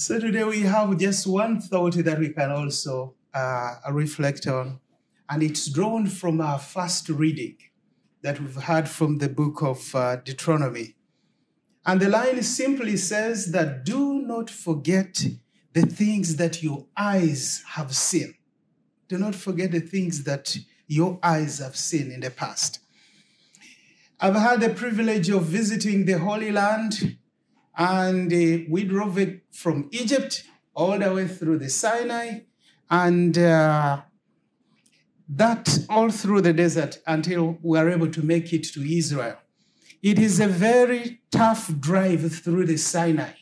So today we have just one thought that we can also uh, reflect on, and it's drawn from our first reading that we've had from the book of uh, Deuteronomy. And the line simply says that do not forget the things that your eyes have seen. Do not forget the things that your eyes have seen in the past. I've had the privilege of visiting the Holy Land, and uh, we drove it from Egypt all the way through the Sinai, and uh, that all through the desert until we were able to make it to Israel. It is a very tough drive through the Sinai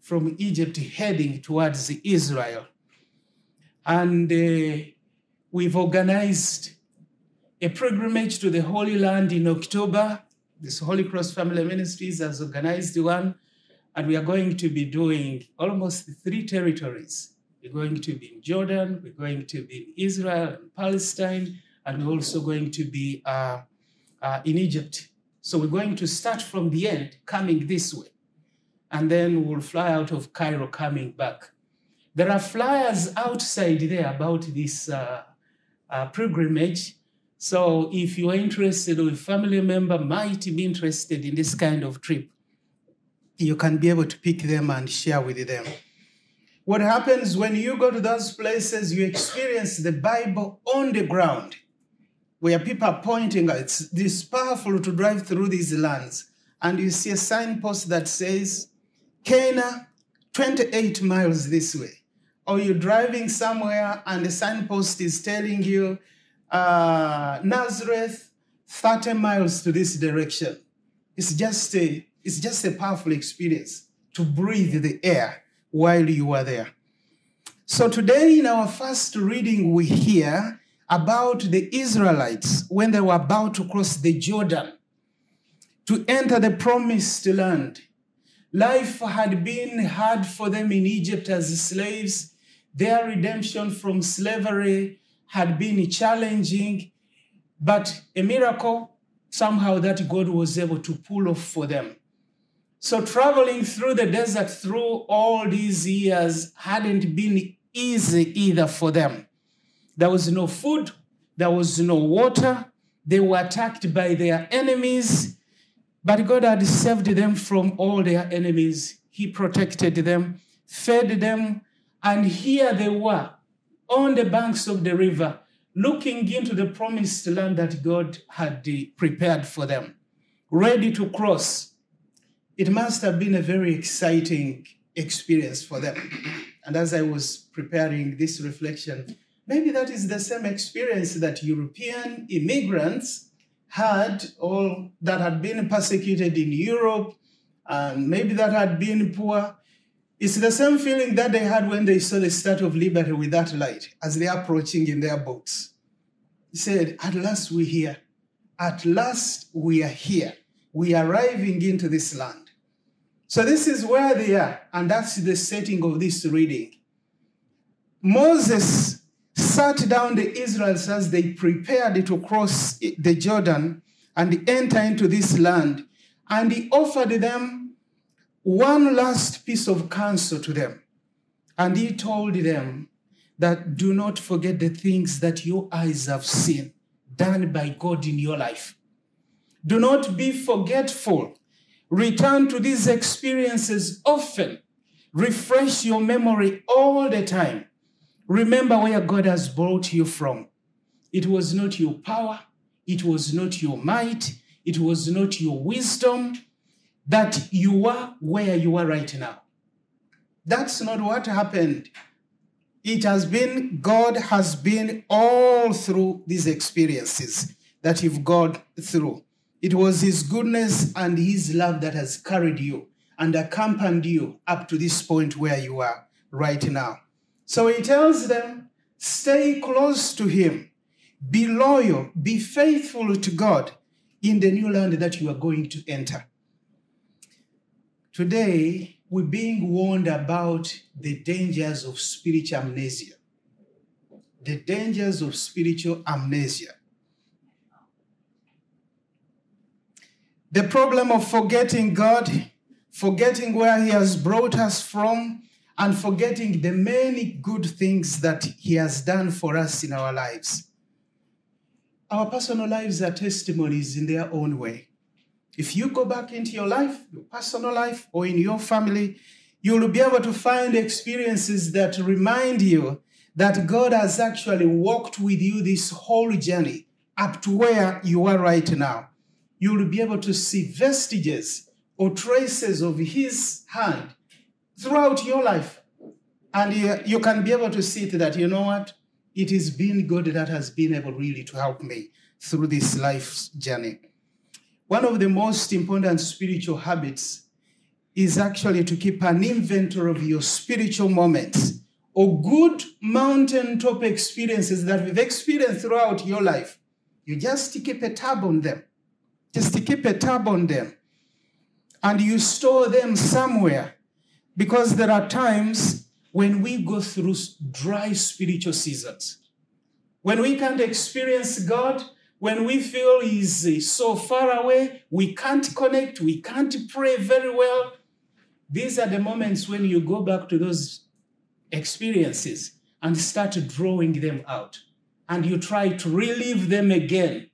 from Egypt heading towards Israel. And uh, we've organized a pilgrimage to the Holy Land in October. This Holy Cross Family Ministries has organized one, and we are going to be doing almost three territories. We're going to be in Jordan, we're going to be in Israel and Palestine, and we're also going to be uh, uh, in Egypt. So we're going to start from the end, coming this way, and then we'll fly out of Cairo, coming back. There are flyers outside there about this uh, uh, pilgrimage. So if you're interested or a family member might be interested in this kind of trip, you can be able to pick them and share with them. What happens when you go to those places, you experience the Bible on the ground, where people are pointing. It's this powerful to drive through these lands, and you see a signpost that says, Cana, 28 miles this way. Or you're driving somewhere and the signpost is telling you, uh, Nazareth, 30 miles to this direction. It's just a, it's just a powerful experience to breathe the air while you are there. So today in our first reading, we hear about the Israelites when they were about to cross the Jordan to enter the promised land. Life had been hard for them in Egypt as slaves. Their redemption from slavery had been challenging, but a miracle somehow that God was able to pull off for them. So, traveling through the desert through all these years hadn't been easy either for them. There was no food, there was no water, they were attacked by their enemies, but God had saved them from all their enemies. He protected them, fed them, and here they were on the banks of the river, looking into the promised land that God had eh, prepared for them, ready to cross. It must have been a very exciting experience for them. And as I was preparing this reflection, maybe that is the same experience that European immigrants had or that had been persecuted in Europe and maybe that had been poor. It's the same feeling that they had when they saw the Statue of Liberty with that light as they approaching in their boats. He said, At last we're here. At last we are here. We are arriving into this land. So this is where they are, and that's the setting of this reading. Moses sat down the Israelites as they prepared to cross the Jordan and enter into this land, and he offered them one last piece of counsel to them. And he told them that do not forget the things that your eyes have seen done by God in your life. Do not be forgetful Return to these experiences often. Refresh your memory all the time. Remember where God has brought you from. It was not your power, it was not your might, it was not your wisdom that you are where you are right now. That's not what happened. It has been, God has been all through these experiences that you've gone through. It was His goodness and His love that has carried you and accompanied you up to this point where you are right now. So He tells them, stay close to Him, be loyal, be faithful to God in the new land that you are going to enter. Today, we're being warned about the dangers of spiritual amnesia. The dangers of spiritual amnesia. The problem of forgetting God, forgetting where He has brought us from, and forgetting the many good things that He has done for us in our lives. Our personal lives are testimonies in their own way. If you go back into your life, your personal life, or in your family, you will be able to find experiences that remind you that God has actually walked with you this whole journey up to where you are right now. You will be able to see vestiges or traces of His hand throughout your life. And you, can be able to see that, you know what? It has been God that has been able really to help me through this life's journey. One of the most important spiritual habits is actually to keep an inventory of your spiritual moments or good mountaintop experiences that we've experienced throughout your life. You just keep a tab on them. Just to keep a tab on them. And you store them somewhere because there are times when we go through dry spiritual seasons. When we can't experience God, when we feel he's so far away, we can't connect, we can't pray very well. These are the moments when you go back to those experiences and start drawing them out. And you try to relive them again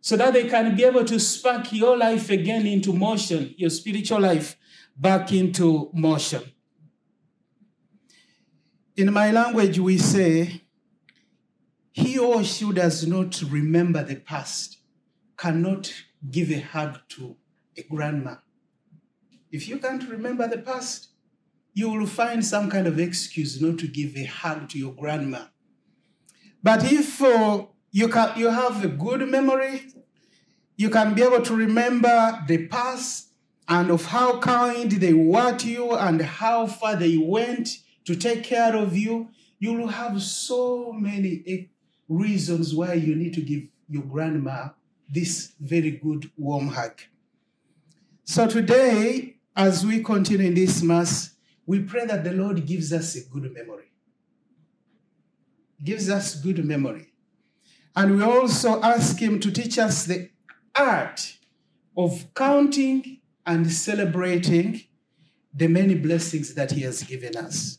so that they can be able to spark your life again into motion, your spiritual life back into motion. In my language, we say, he or she does not remember the past cannot give a hug to a grandma. If you can't remember the past, you will find some kind of excuse not to give a hug to your grandma. But if uh, you, can, you have a good memory, you can be able to remember the past and of how kind they were to you and how far they went to take care of you, you will have so many reasons why you need to give your grandma this very good warm hug. So today, as we continue in this Mass, we pray that the Lord gives us a good memory. Gives us good memory. And we also ask Him to teach us the art of counting and celebrating the many blessings that He has given us.